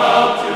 out